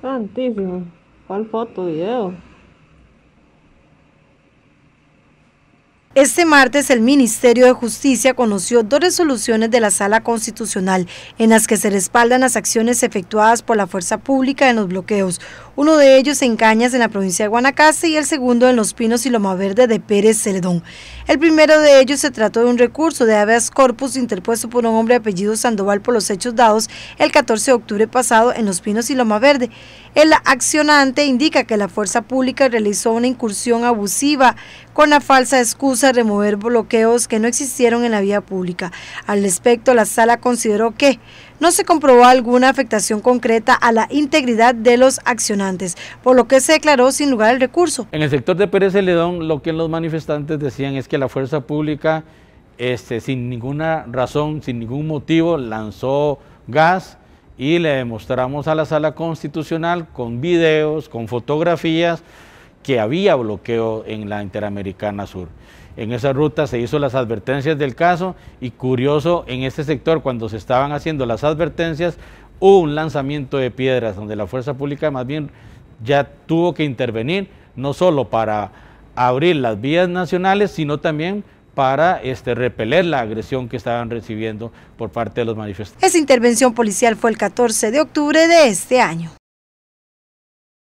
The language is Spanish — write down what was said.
Santísimo. ¿Cuál foto, video? Este martes el Ministerio de Justicia conoció dos resoluciones de la Sala Constitucional en las que se respaldan las acciones efectuadas por la fuerza pública en los bloqueos. Uno de ellos en Cañas, en la provincia de Guanacaste, y el segundo en Los Pinos y Loma Verde de Pérez Celedón. El primero de ellos se trató de un recurso de habeas corpus interpuesto por un hombre de apellido Sandoval por los hechos dados el 14 de octubre pasado en Los Pinos y Loma Verde. El accionante indica que la fuerza pública realizó una incursión abusiva con la falsa excusa de remover bloqueos que no existieron en la vía pública. Al respecto, la sala consideró que no se comprobó alguna afectación concreta a la integridad de los accionantes, por lo que se declaró sin lugar el recurso. En el sector de Pérez Celedón, lo que los manifestantes decían es que la fuerza pública, este, sin ninguna razón, sin ningún motivo, lanzó gas y le demostramos a la sala constitucional con videos, con fotografías, que había bloqueo en la Interamericana Sur. En esa ruta se hizo las advertencias del caso y curioso, en este sector cuando se estaban haciendo las advertencias hubo un lanzamiento de piedras donde la fuerza pública más bien ya tuvo que intervenir, no solo para abrir las vías nacionales, sino también para este, repeler la agresión que estaban recibiendo por parte de los manifestantes. Esa intervención policial fue el 14 de octubre de este año.